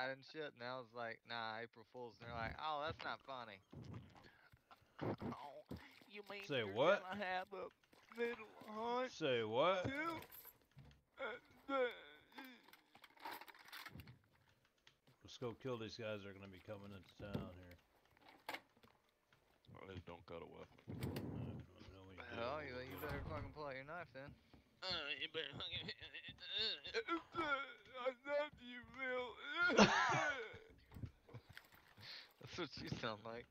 outside and shit, and I was like, nah, April Fools. And they're like, oh, that's not funny. Oh, you mean Say you're what? gonna have a little hunt Say what? too? Let's go kill these guys. They're gonna be coming into town here. I don't cut a weapon. Uh, no. Hell, you, you better fucking pull out your knife then. Uh, you better fucking- I love you, Will. That's what you sound like.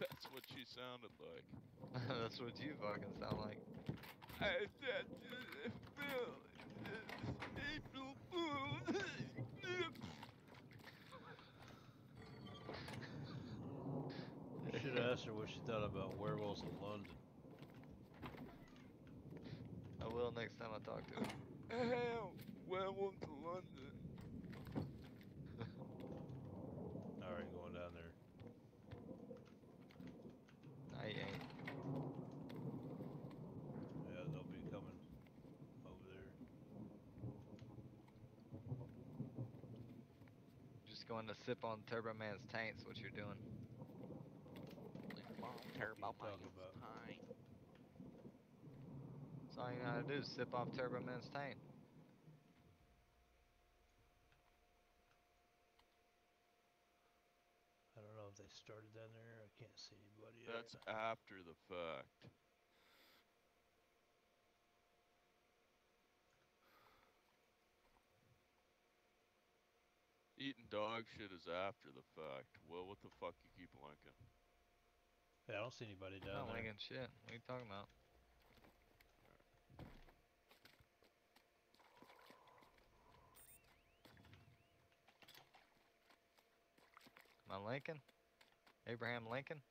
That's what she sounded like. That's what you fucking sound like. I said, Will, April Fool. You should ask her what she thought about werewolves in London. I will next time I talk to her. Hell, werewolf to London. Alright, going down there. I ain't. Yeah, they'll be coming over there. Just going to sip on Turbo Man's taint's what you're doing. Turbo What man's about? That's all you know how to do is sip off Turbo Man's taint. I don't know if they started down there. I can't see anybody. yet. That's after the fact. Eating dog shit is after the fact. Well, what the fuck you keep linking? Yeah, I don't see anybody down Not there. linking shit. What are you talking about? Am I Lincoln? Abraham Lincoln?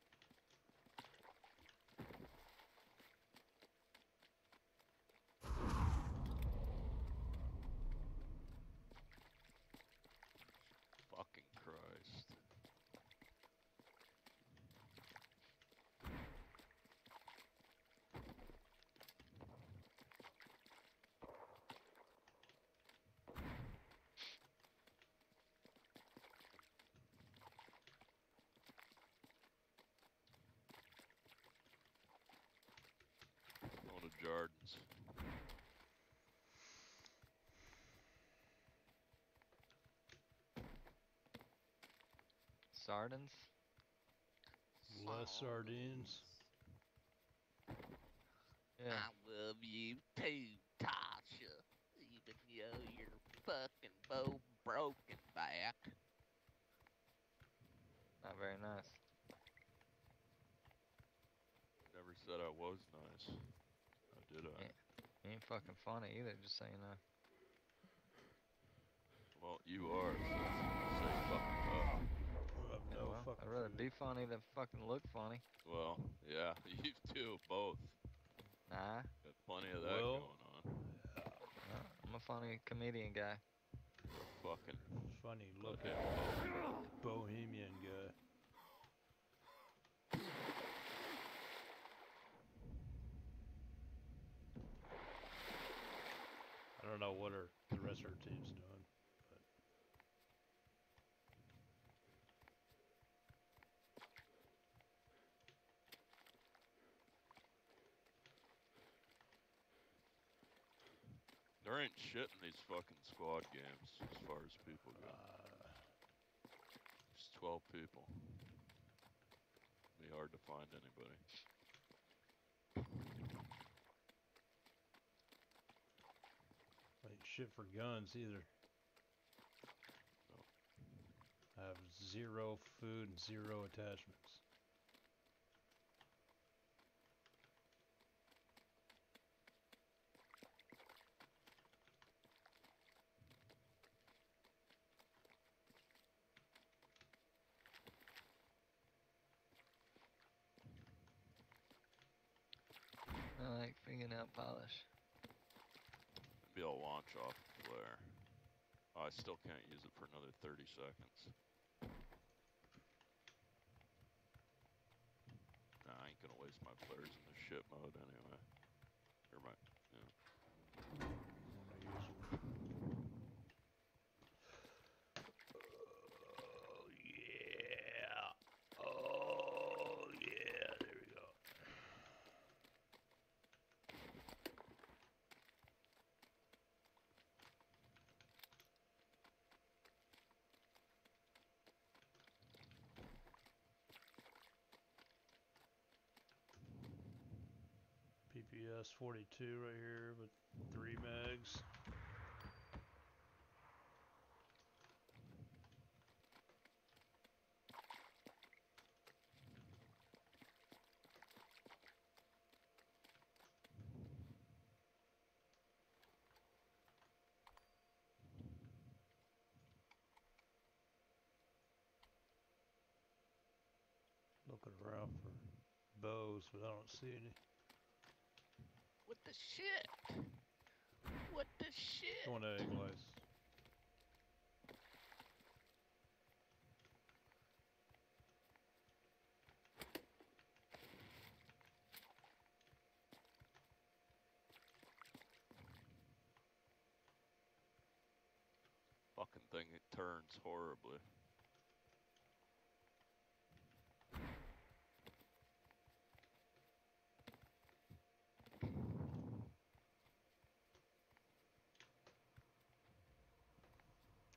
Fucking Christ. Going to Jardins. Sardines? Less sardines. Yeah. I love you too, Tasha. Even though you're fucking bow broken back. Not very nice. Never said I was nice. I did I? Yeah. You ain't fucking funny either, just so you know. Well, you are. So say fucking up. Yeah, no well, fucking I'd rather be funny than fucking look funny. Well, yeah, you do both. Nah, Got plenty of that Well- going on. no, I'm a funny comedian guy. Fucking funny looking him bohemian guy. I don't know what our, the rest of our team's doing. But There ain't shit in these fucking squad games as far as people go. uh, Just 12 people. Be hard to find anybody. ain't shit for guns either. No. I have zero food and zero attachments. Like fingernail polish. Be a launch off the flare. Oh, I still can't use it for another 30 seconds. Nah, I ain't gonna waste my flares in the shit mode anyway. Or my, yeah. I'm gonna use S42 right here with three mags. Looking around for bows, but I don't see any. What the shit? What the shit? Going to egg lice. Fucking thing, it turns horribly.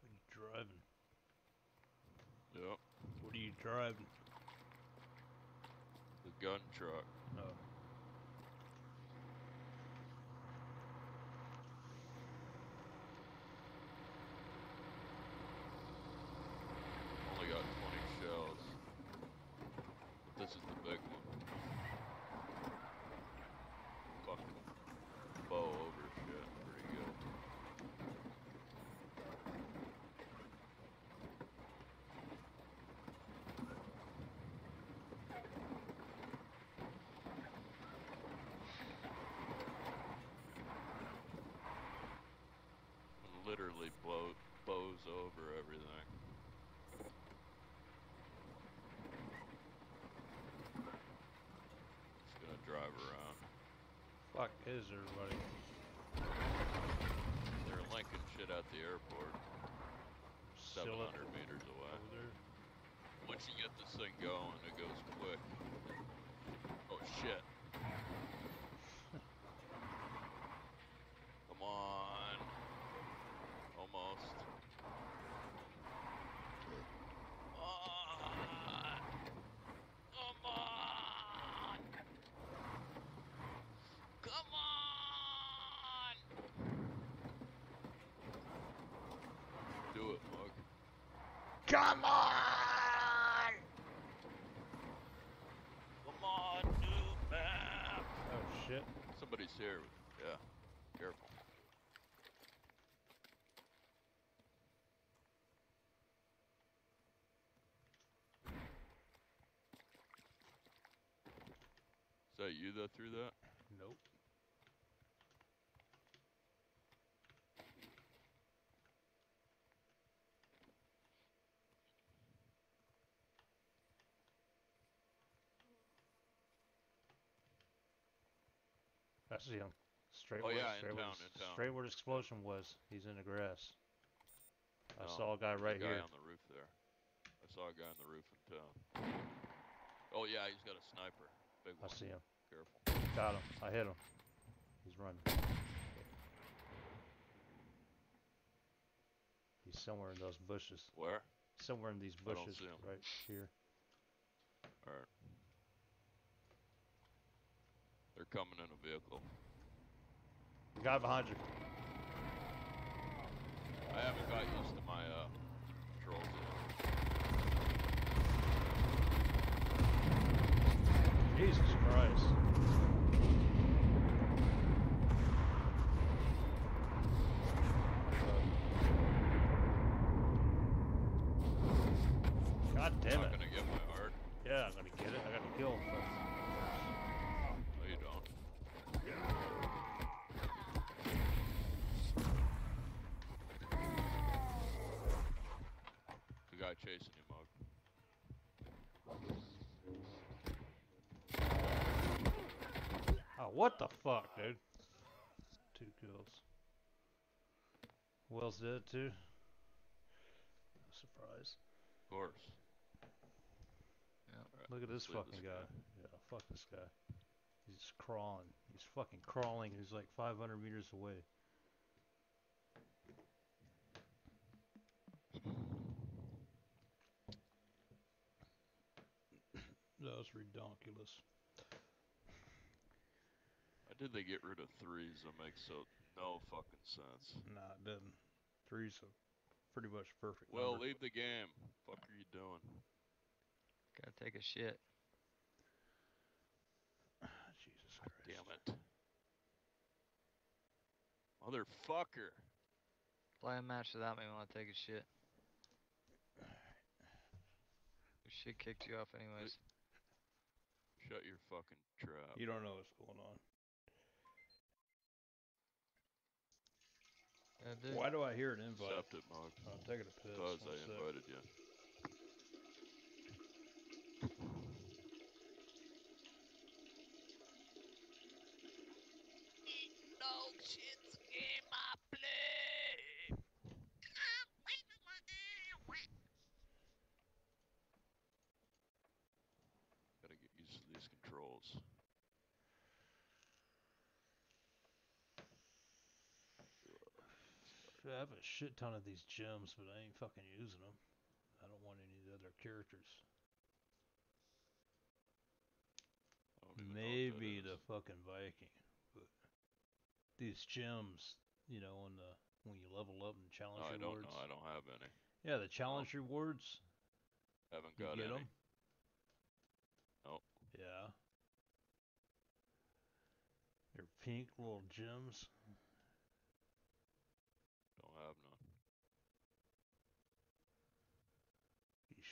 What are you driving? Yep. Driving? The gun truck. Oh. Only got 20 shells. But this is the big one. Fucking bow over shit. Pretty good. Literally blow, bows over everything. Just gonna drive around. Fuck is everybody? They're linking shit at the airport, Still 700 meters away. Once you get this thing going, it goes quick. Oh shit. Come on. Almost. On. Come on. Come on. Do it, Mug. Come on! Come on, new map. Oh shit. Somebody's here. Yeah. Careful. Is that you that threw that? Nope. That's him. Straight Oh, where, yeah, in straight where town, this- in town. Straight where the explosion was. He's in the grass. I No, saw a guy right the guy here. on the roof there. I saw a guy on the roof in town. Oh yeah, he's got a sniper. Big one. I see him. Careful. Got him. I hit him. He's running. He's somewhere in those bushes. Where? Somewhere in these bushes see him. right here. Alright. They're coming in a vehicle. The guy behind you. I haven't got used to my uh controls yet. Jesus Christ. God damn Not it. gonna get my heart. Yeah, I'm gonna get it. I gotta kill him first. No, you don't. The guy chasing you, Mug. Oh, what the fuck, dude? Two kills. Will's dead too. No surprise. Of course. Alright, Look at this let's fucking this guy. Yeah, fuck this guy. He's crawling. He's fucking crawling. He's like 500 meters away. That was redonkulous. I did they get rid of threes? That makes so no fucking sense. Nah, it doesn't. Three's a pretty much perfect. Well, number. leave the game. Fuck are you doing? Gotta take a shit. Jesus God Christ. damn it. Motherfucker. Play a match without me when I take a shit. Your shit kicked you off anyways. Shut your fucking trap. You don't know what's going on. Yeah, dude. Why do I hear an invite? Accept it, Mug. I'm taking a piss. Because I invited you. Dog shit's in my blood. Gotta get used to these controls. I have a shit ton of these gems, but I ain't fucking using them. I don't want any of the other characters. I don't even know what that Maybe the fucking Viking, but these gems, you know, on the when you level up and challenge I don't rewards. know. I don't have any. Yeah, the challenge rewards. Haven't You got get any. them. Nope. Yeah. They're pink little gems.